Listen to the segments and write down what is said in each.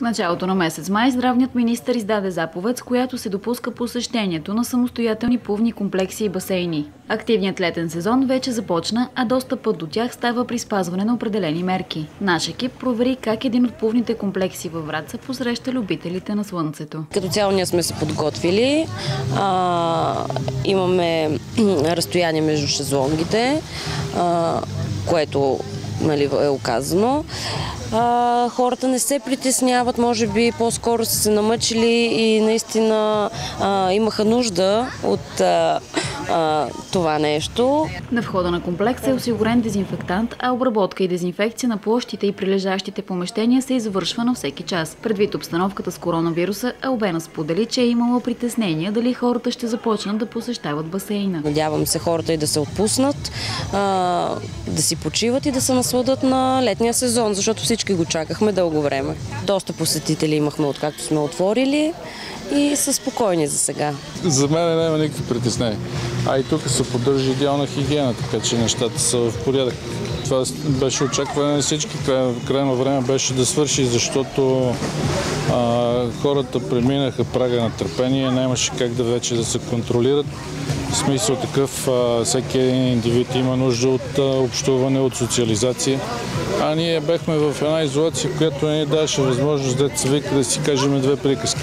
В началото на месец май здравният министр издаде заповед, с която се допуска посещението на самостоятелни плувни комплекси и басейни. Активният летен сезон вече започна, а достъпът до тях става при спазване на определени мерки. Наш екип провери как един от плувните комплекси във Враца посреща любителите на слънцето. Като цяло ние сме се подготвили. А, имаме разстояние между шезлонгите, а, което нали, е оказано. А, хората не се притесняват, може би по-скоро са се намъчили и наистина а, имаха нужда от а, а, това нещо. На входа на комплекса е осигурен дезинфектант, а обработка и дезинфекция на площите и прилежащите помещения се извършва на всеки час. Предвид обстановката с коронавируса, Албена сподели, че е имала притеснения дали хората ще започнат да посещават басейна. Надявам се хората и да се отпуснат, а, да си почиват и да се насладат на летния сезон, защото всички го чакахме дълго време. Доста посетители имахме откакто сме отворили и са спокойни за сега. За мен няма никакви притеснения. А и тук се поддържа идеална хигиена, така че нещата са в порядък. Това беше очакване на всички. Крайно време беше да свърши, защото а, хората преминаха прага на търпение, нямаше как да вече да се контролират. В смисъл такъв, а, всеки индивид има нужда от а, общуване, от социализация. А ние бехме в една изолация, която не ни даваше възможност да вика да си кажем две приказки.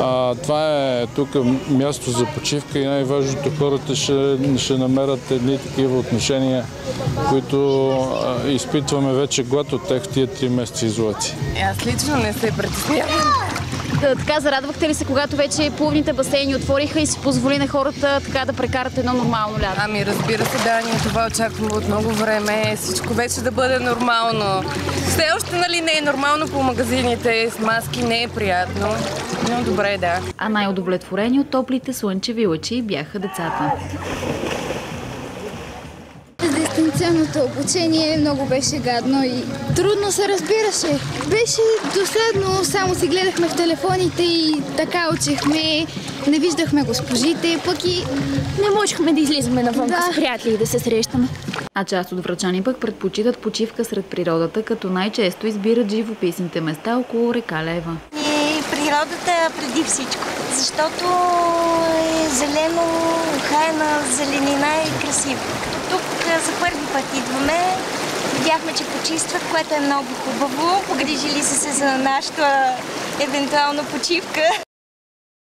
А, това е тук място за почивка и най-важното хората ще, ще намерят едни такива отношения, които а, изпитваме вече глад от тях в тия три месеца изолация. Аз лично не се притеснявам. Да, така зарадвахте ли се, когато вече плувните басейни отвориха и си позволи на хората така да прекарат едно нормално лято? Ами разбира се, да, ние това очакваме от много време. Всичко вече да бъде нормално. Все още нали не е нормално по магазините с маски, не е приятно. Но добре, да. А най-удовлетворени от топлите слънчеви лъчи бяха децата. Дистанционното обучение много беше гадно и трудно се разбираше. Беше досадно, само си гледахме в телефоните и така учихме, не виждахме госпожите, пък и не можехме да излизаме навън Да. с приятели и да се срещаме. А част от врачани пък предпочитат почивка сред природата, като най-често избират живописните места около река Лева. И природата преди всичко, защото е зелено, хайна, зеленина и красиво. Тук за първи път идваме, видяхме, че почистват, което е много хубаво. Погрижили са се за нашата евентуална почивка.